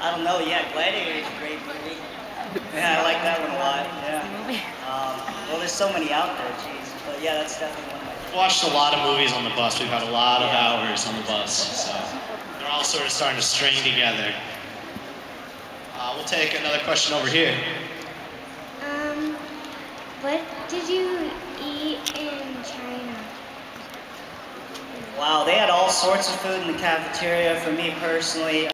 I don't know yet. Gladiator is a great movie. Yeah, I like that one a lot. Yeah. Um, well, there's so many out there, jeez. But yeah, that's definitely one of my favorites. Watched a lot of movies on the bus. We've had a lot of Yeah. hours on the bus, so they're all sort of starting to string together. Uh, we'll take another question over here. Um, what did you eat in China? Wow, they had all sorts of food in the cafeteria. For me personally,